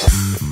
Mm-hmm.